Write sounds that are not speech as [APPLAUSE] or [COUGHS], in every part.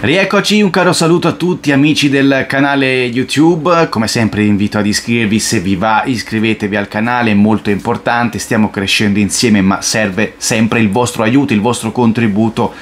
Rieccoci, un caro saluto a tutti amici del canale YouTube, come sempre vi invito ad iscrivervi, se vi va iscrivetevi al canale, è molto importante, stiamo crescendo insieme ma serve sempre il vostro aiuto, il vostro contributo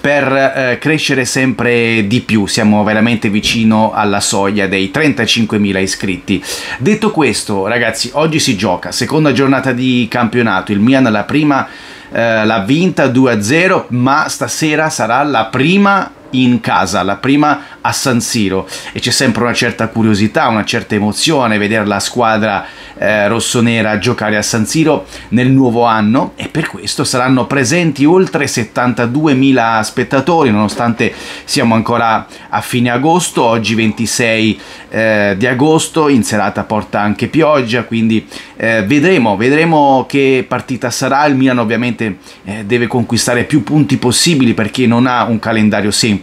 per eh, crescere sempre di più, siamo veramente vicino alla soglia dei 35.000 iscritti. Detto questo ragazzi, oggi si gioca, seconda giornata di campionato, il Milan la prima eh, l'ha vinta 2-0, ma stasera sarà la prima in casa, la prima a San Siro. E c'è sempre una certa curiosità, una certa emozione vedere la squadra eh, rossonera giocare a San Siro nel nuovo anno. E per questo saranno presenti oltre 72.000 spettatori nonostante siamo ancora a fine agosto, oggi 26 eh, di agosto, in serata porta anche pioggia, quindi eh, vedremo, vedremo che partita sarà, il Milan ovviamente eh, deve conquistare più punti possibili perché non ha un calendario semplice,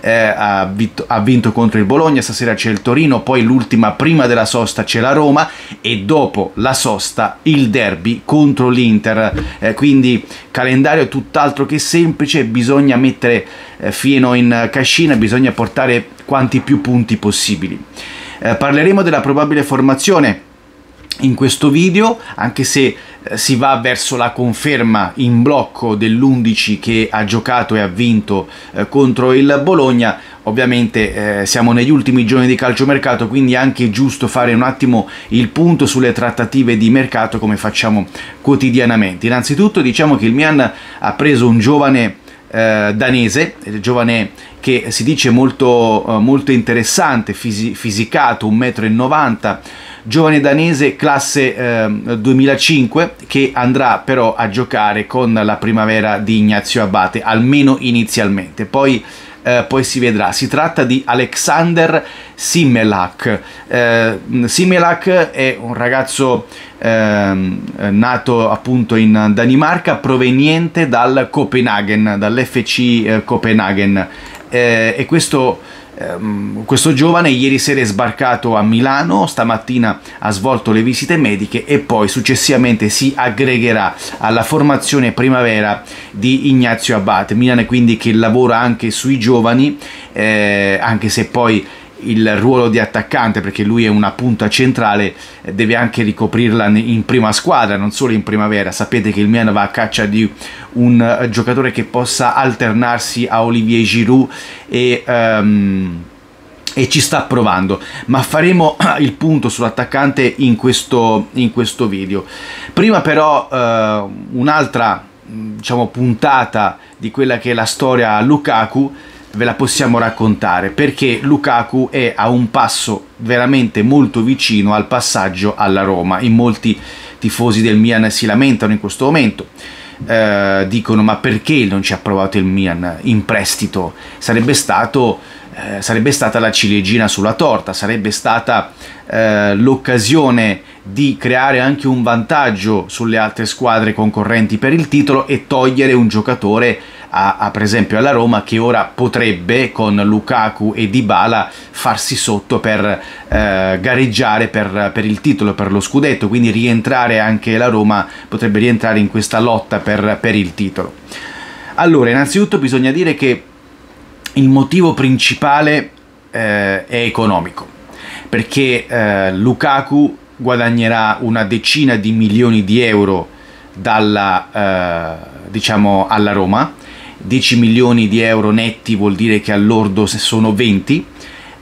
eh, ha, vinto, ha vinto contro il Bologna, stasera c'è il Torino, poi l'ultima prima della sosta c'è la Roma e dopo la sosta il derby contro l'Inter, eh, quindi calendario tutt'altro che semplice, bisogna mettere eh, fieno in cascina, bisogna portare quanti più punti possibili. Eh, parleremo della probabile formazione in questo video, anche se si va verso la conferma in blocco dell'11 che ha giocato e ha vinto eh, contro il Bologna. Ovviamente eh, siamo negli ultimi giorni di calciomercato, quindi è anche giusto fare un attimo il punto sulle trattative di mercato come facciamo quotidianamente. Innanzitutto diciamo che il Mian ha preso un giovane eh, danese, giovane che si dice molto, eh, molto interessante, fisi- fisicato, 1,90 m, giovane danese classe eh, 2005 che andrà però a giocare con la primavera di Ignazio Abate, almeno inizialmente. Poi eh, poi si vedrà. Si tratta di Alexander Simelak. Eh, Simelak è un ragazzo eh, nato appunto in Danimarca, proveniente dal Copenaghen, dall'FC eh, Copenaghen. Eh, e questo Ehm, questo giovane ieri sera è sbarcato a Milano, stamattina ha svolto le visite mediche e poi successivamente si aggregherà alla formazione primavera di Ignazio Abate. Milano quindi che lavora anche sui giovani, eh, anche se poi il ruolo di attaccante perché lui è una punta centrale deve anche ricoprirla in prima squadra non solo in primavera. Sapete che il Milan va a caccia di un eh, giocatore che possa alternarsi a Olivier Giroud e um, e ci sta provando. Ma faremo [COUGHS] il punto sull'attaccante in questo, in questo video. Prima però uh, un'altra diciamo puntata di quella che è la storia Lukaku ve la possiamo raccontare perché Lukaku è a un passo veramente molto vicino al passaggio alla Roma. In molti tifosi del Milan si lamentano in questo momento. Eh, dicono ma perché non ci ha provato il Milan in prestito? Sarebbe, stato, eh, sarebbe stata la ciliegina sulla torta, sarebbe stata eh, l'occasione di creare anche un vantaggio sulle altre squadre concorrenti per il titolo e togliere un giocatore a, a, per esempio alla Roma che ora potrebbe con Lukaku e Dybala farsi sotto per eh, gareggiare per, per, il titolo, per lo scudetto, quindi rientrare anche la Roma potrebbe rientrare in questa lotta per, per il titolo. Allora, innanzitutto bisogna dire che il motivo principale eh, è economico, perché eh, Lukaku guadagnerà una decina di milioni di euro dalla, eh, diciamo, alla Roma 10 milioni di euro netti vuol dire che all'ordo sono 20.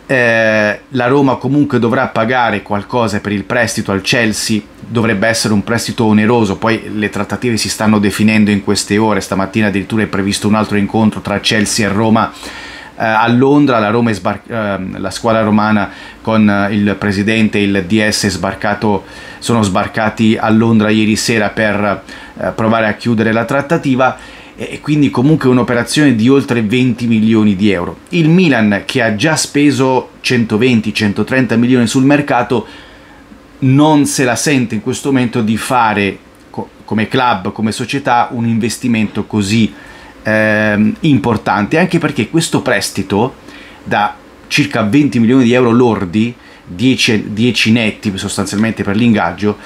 Eh, la Roma comunque dovrà pagare qualcosa per il prestito al Chelsea, dovrebbe essere un prestito oneroso, poi le trattative si stanno definendo in queste ore, stamattina addirittura è previsto un altro incontro tra Chelsea e Roma eh, a Londra, la, Roma eh, la squadra romana con eh, il presidente e il DS sbarcato, sono sbarcati a Londra ieri sera per eh, provare a chiudere la trattativa e quindi comunque un'operazione di oltre 20 milioni di euro. Il Milan che ha già speso 120-130 milioni sul mercato non se la sente in questo momento di fare come club, come società un investimento così eh, importante, anche perché questo prestito da circa 20 milioni di euro lordi, 10, 10 netti sostanzialmente per l'ingaggio,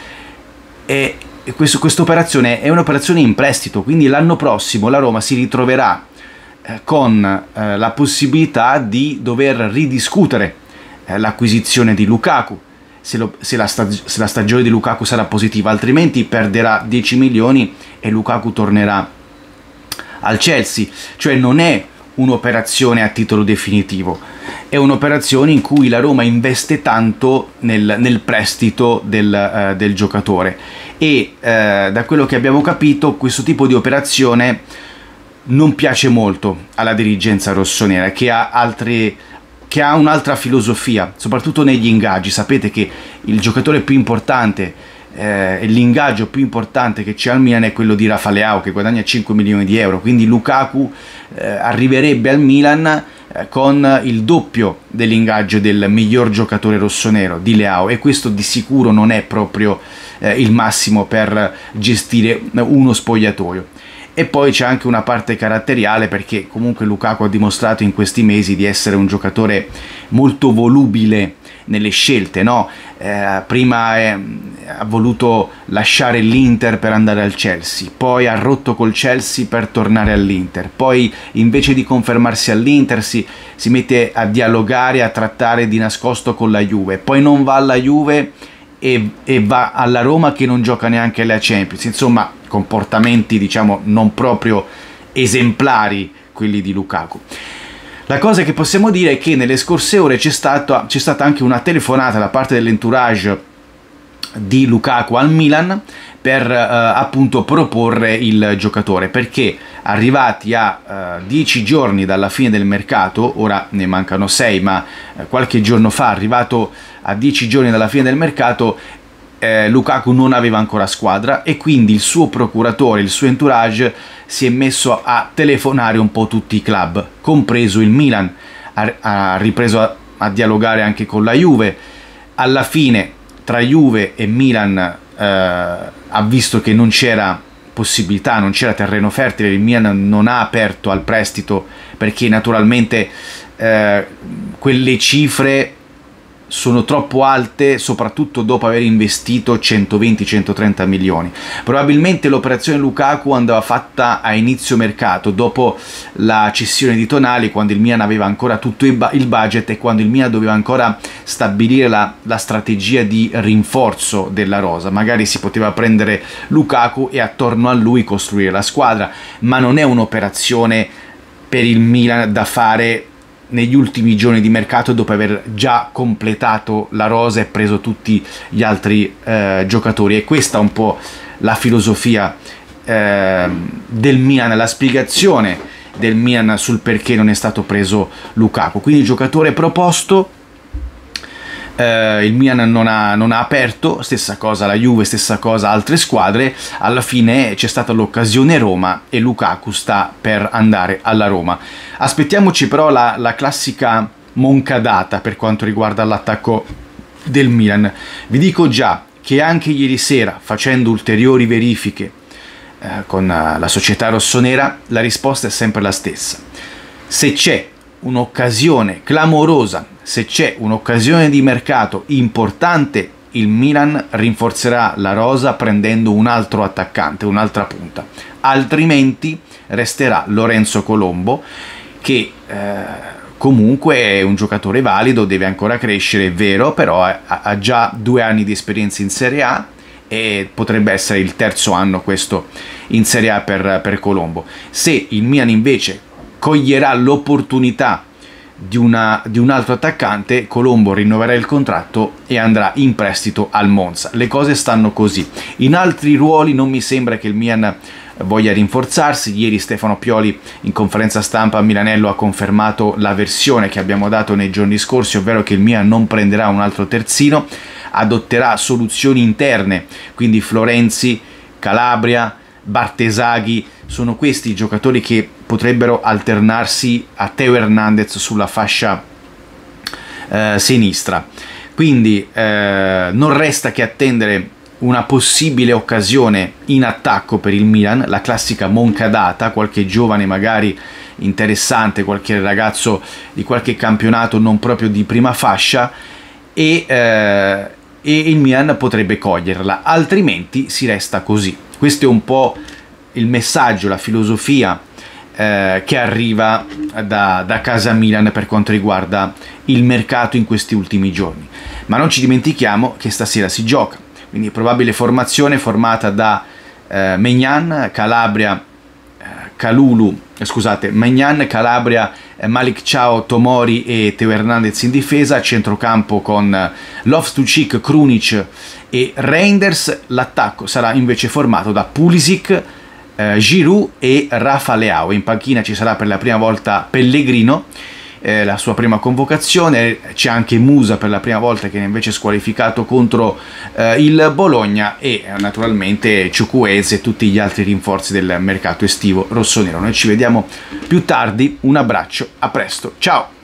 è questa operazione è un'operazione in prestito, quindi l'anno prossimo la Roma si ritroverà eh, con eh, la possibilità di dover ridiscutere eh, l'acquisizione di Lukaku. Se, lo, se, la se la stagione di Lukaku sarà positiva, altrimenti perderà 10 milioni e Lukaku tornerà al Chelsea, cioè non è un'operazione a titolo definitivo, è un'operazione in cui la Roma investe tanto nel, nel prestito del, uh, del, giocatore e uh, da quello che abbiamo capito questo tipo di operazione non piace molto alla dirigenza rossonera che ha altre che ha un'altra filosofia, soprattutto negli ingaggi. Sapete che il giocatore più importante eh, l'ingaggio più importante che c'è al Milan è quello di Rafa Leao che guadagna 5 milioni di euro, quindi Lukaku eh, arriverebbe al Milan eh, con il doppio dell'ingaggio del miglior giocatore rossonero di Leao. E questo di sicuro non è proprio eh, il massimo per gestire uno spogliatoio. E poi c'è anche una parte caratteriale perché comunque Lukaku ha dimostrato in questi mesi di essere un giocatore molto volubile nelle scelte, no? eh, prima ha voluto lasciare l'Inter per andare al Chelsea, poi ha rotto col Chelsea per tornare all'Inter, poi invece di confermarsi all'Inter si, si mette a dialogare, a trattare di nascosto con la Juve, poi non va alla Juve e, e va alla Roma che non gioca neanche la Champions, insomma comportamenti diciamo non proprio esemplari quelli di Lukaku. La cosa che possiamo dire è che nelle scorse ore c'è, stato, c'è stata anche una telefonata da parte dell'entourage di Lukaku al Milan per eh, appunto proporre il giocatore. Perché arrivati a eh, 10 giorni dalla fine del mercato ora ne mancano 6 ma eh, qualche giorno fa arrivato a 10 giorni dalla fine del mercato eh, Lukaku non aveva ancora squadra e quindi il suo procuratore, il suo entourage si è messo a telefonare un po' tutti i club, compreso il Milan, ha, ha ripreso a, a, dialogare anche con la Juve, alla fine tra Juve e Milan eh, ha visto che non c'era possibilità, non c'era terreno fertile, il Milan non ha aperto al prestito perché naturalmente eh, quelle cifre sono troppo alte soprattutto dopo aver investito 120-130 milioni. Probabilmente l'operazione Lukaku andava fatta a inizio mercato, dopo la cessione di Tonali, quando il Milan aveva ancora tutto il, budget e quando il Milan doveva ancora stabilire la, la strategia di rinforzo della rosa. Magari si poteva prendere Lukaku e attorno a lui costruire la squadra, ma non è un'operazione per il Milan da fare negli ultimi giorni di mercato dopo aver già completato la rosa e preso tutti gli altri eh, giocatori. E questa è un po' la filosofia eh, del Milan, la spiegazione del Milan sul perché non è stato preso Lukaku. Quindi giocatore proposto eh, il Milan non ha, non ha, aperto, stessa cosa la Juve, stessa cosa altre squadre, alla fine c'è stata l'occasione Roma e Lukaku sta per andare alla Roma. Aspettiamoci però la, la classica moncadata per quanto riguarda l'attacco del Milan. Vi dico già che anche ieri sera, facendo ulteriori verifiche eh, con la società rossonera, la risposta è sempre la stessa. Se c'è un'occasione clamorosa, se c'è un'occasione di mercato importante, il Milan rinforzerà la rosa prendendo un altro attaccante, un'altra punta. Altrimenti resterà Lorenzo Colombo che eh, comunque è un giocatore valido, deve ancora crescere, è vero, però ha, già due anni di esperienza in Serie A e potrebbe essere il terzo anno questo in Serie A per, per Colombo. Se il Milan invece coglierà l'opportunità di, una, di, un altro attaccante, Colombo rinnoverà il contratto e andrà in prestito al Monza. Le cose stanno così. In altri ruoli non mi sembra che il Milan voglia rinforzarsi. Ieri Stefano Pioli in conferenza stampa a Milanello ha confermato la versione che abbiamo dato nei giorni scorsi, ovvero che il Milan non prenderà un altro terzino, adotterà soluzioni interne, quindi Florenzi, Calabria, Bartesaghi, sono questi i giocatori che potrebbero alternarsi a Teo Hernandez sulla fascia eh, sinistra. Quindi eh, non resta che attendere una possibile occasione in attacco per il Milan, la classica moncadata, qualche giovane magari interessante, qualche ragazzo di qualche campionato non proprio di prima fascia e, eh, e il Milan potrebbe coglierla, altrimenti si resta così. Questo è un po' il messaggio, la filosofia eh, che arriva da, da casa Milan per quanto riguarda il mercato in questi ultimi giorni. Ma non ci dimentichiamo che stasera si gioca, quindi probabile formazione formata da eh, Megnan, Calabria, eh, Calulu, eh, scusate, Magnan, Calabria, eh, Malik Ciao, Tomori e Teo Hernandez in difesa, centrocampo con eh, Loftus-Cheek, Krunic e Reinders, l'attacco sarà invece formato da Pulisic, eh, Giroud e Rafa Leao, in panchina ci sarà per la prima volta Pellegrino, eh, la sua prima convocazione, c'è anche Musa per la prima volta che è invece squalificato contro eh, il Bologna e eh, naturalmente Ciucuese e tutti gli altri rinforzi del mercato estivo rossonero. Noi ci vediamo più tardi, un abbraccio, a presto, ciao!